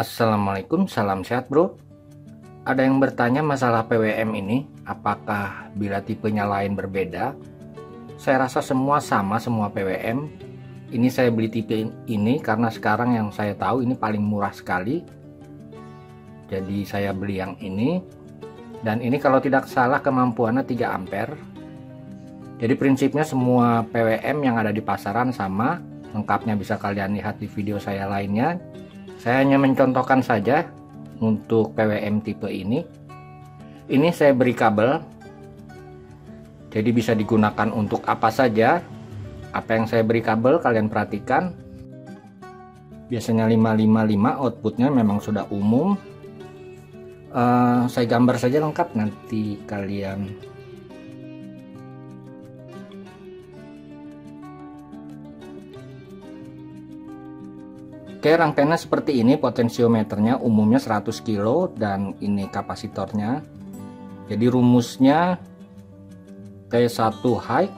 Assalamualaikum, salam sehat bro. Ada yang bertanya masalah PWM ini Apakah bila tipenya lain berbeda? Saya rasa semua sama semua PWM Ini saya beli tipe ini karena sekarang yang saya tahu ini paling murah sekali. Jadi saya beli yang ini. Dan ini kalau tidak salah kemampuannya 3 ampere. Jadi prinsipnya semua PWM yang ada di pasaran sama Lengkapnya bisa kalian lihat di video saya lainnya saya hanya mencontohkan saja untuk PWM tipe ini. Ini saya beri kabel. Jadi bisa digunakan untuk apa saja. Apa yang saya beri kabel kalian perhatikan. Biasanya 555 outputnya memang sudah umum. Uh, saya gambar saja lengkap nanti kalian Oke rangkaiannya seperti ini. Potensiometernya umumnya 100 kilo dan ini kapasitornya. Jadi rumusnya T1 high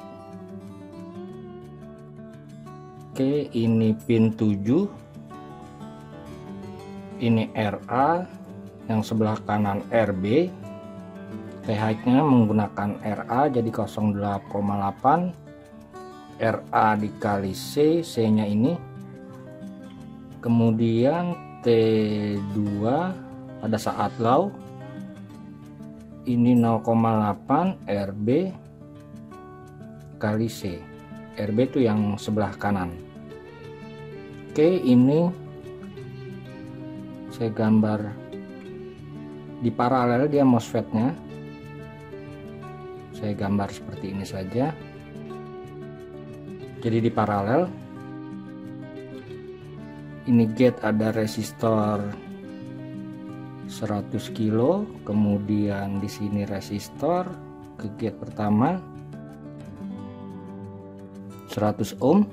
Oke ini pin 7 ini RA yang sebelah kanan RB T high nya menggunakan RA jadi 0,8 RA dikali C C nya ini kemudian T2 pada saat low ini 0,8 RB kali C. RB itu yang sebelah kanan. Oke ini saya gambar di paralel dia MOSFET nya saya gambar seperti ini saja. Jadi di paralel ini gate ada resistor 100 kilo kemudian di sini resistor ke gate pertama 100 ohm.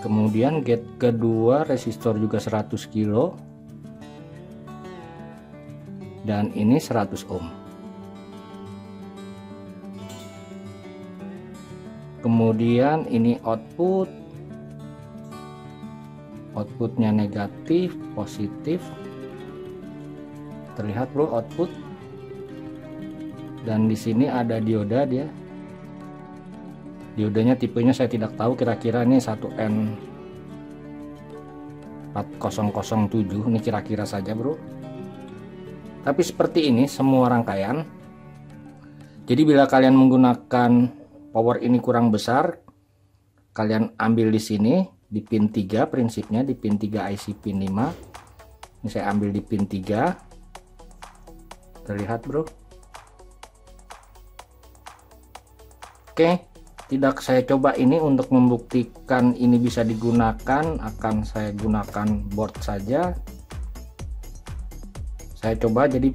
Kemudian gate kedua resistor juga 100 kilo dan ini 100 ohm. Kemudian ini output outputnya negatif positif. Terlihat bro output. Dan di sini ada dioda dia. Diodanya tipenya saya tidak tahu kira-kira ini 1N 4007 ini kira-kira saja bro. Tapi seperti ini semua rangkaian. Jadi bila kalian menggunakan power ini kurang besar kalian ambil di sini di pin 3 prinsipnya di pin 3 IC pin 5 ini saya ambil di pin 3 terlihat bro. Oke tidak saya coba ini untuk membuktikan ini bisa digunakan akan saya gunakan board saja. Saya coba jadi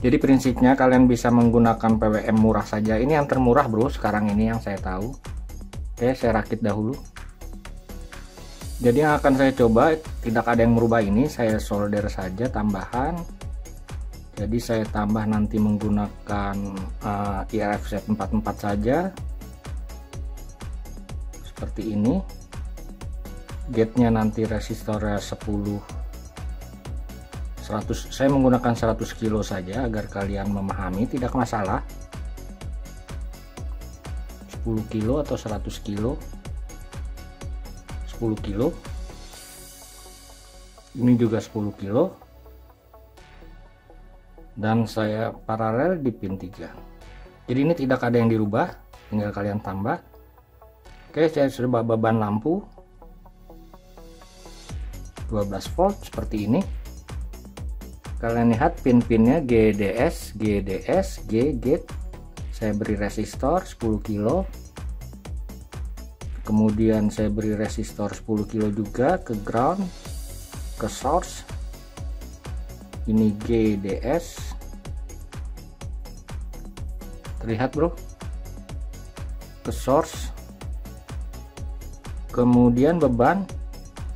jadi prinsipnya kalian bisa menggunakan PWM murah saja. Ini yang termurah bro sekarang ini yang saya tahu. Oke saya rakit dahulu jadi yang akan saya coba tidak ada yang merubah ini saya solder saja tambahan. Jadi saya tambah nanti menggunakan uh, IRF Z44 saja. Seperti ini. Gate nya nanti resistornya 10 100 saya menggunakan 100 kilo saja agar kalian memahami tidak masalah. 10 kilo atau 100 kilo 10 kilo. Ini juga 10 kilo. Dan saya paralel di pin 3 jadi ini tidak ada yang dirubah tinggal kalian tambah. Oke saya sudah beban lampu. 12 volt seperti ini. Kalian lihat pin-pinnya GDS GDS G gate saya beri resistor 10 kilo kemudian saya beri resistor 10 kilo juga ke ground ke source. Ini GDS terlihat bro. Ke source. Kemudian beban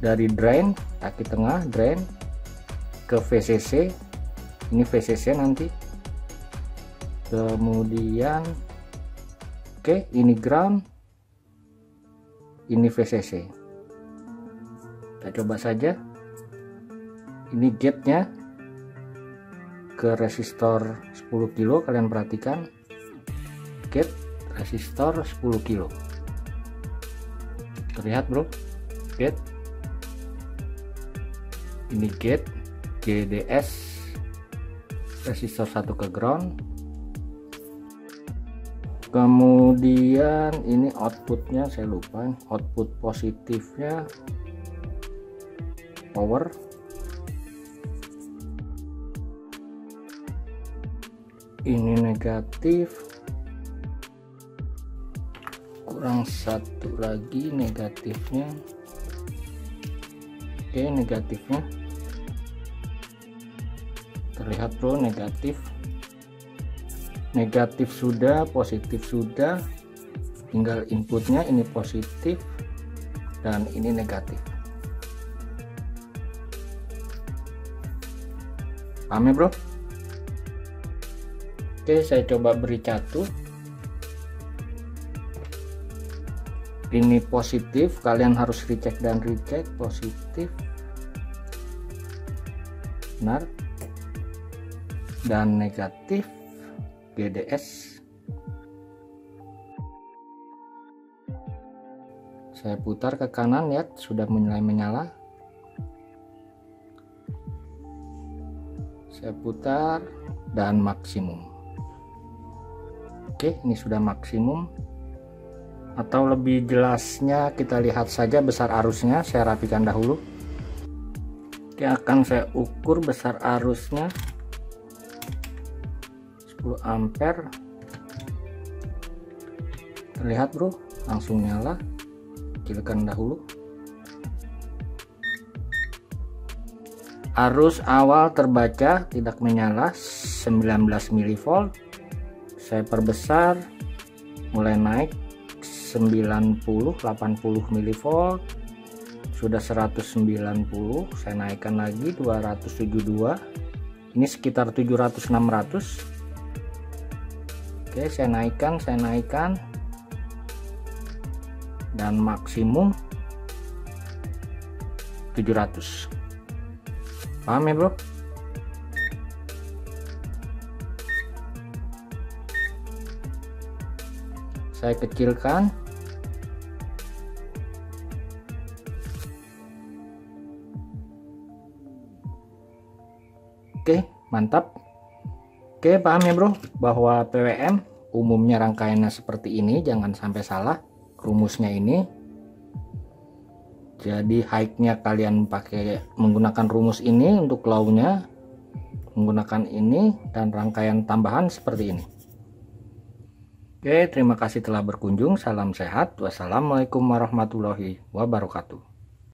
dari drain kaki tengah drain. Ke VCC ini VCC nanti. Kemudian oke ini ground ini VCC kita coba saja. Ini gate-nya ke resistor 10 kilo kalian perhatikan. Gate resistor 10 kilo. Terlihat bro? Gate ini gate GDS resistor 1 ke ground kemudian ini outputnya saya lupa. Output positifnya power. Ini negatif. Kurang satu lagi negatifnya. Oke negatifnya. Terlihat bro negatif negatif sudah positif sudah. Tinggal inputnya ini positif dan ini negatif. Paham ya bro? Oke saya coba beri catu ini positif kalian harus recheck dan recheck positif. Benar? Dan negatif GDS saya putar ke kanan ya sudah mulai menyala. Saya putar dan maksimum. Oke ini sudah maksimum. Atau lebih jelasnya kita lihat saja besar arusnya saya rapikan dahulu. Oke akan saya ukur besar arusnya 10 ampere. Terlihat bro. Langsung nyala. Kecilkan dahulu. Arus awal terbaca tidak menyala. 19 mV saya perbesar mulai naik. 90 80 mV sudah 190 saya naikkan lagi 272 ini sekitar 700 600 oke saya naikkan saya naikkan. Dan maksimum 700 paham ya bro? Saya kecilkan. Oke mantap Oke paham ya bro. Bahwa PWM umumnya rangkaiannya seperti ini jangan sampai salah. Rumusnya ini. Jadi high-nya kalian pakai menggunakan rumus ini untuk low-nya menggunakan ini dan rangkaian tambahan seperti ini. Oke terima kasih telah berkunjung. Salam sehat. Wassalamualaikum warahmatullahi wabarakatuh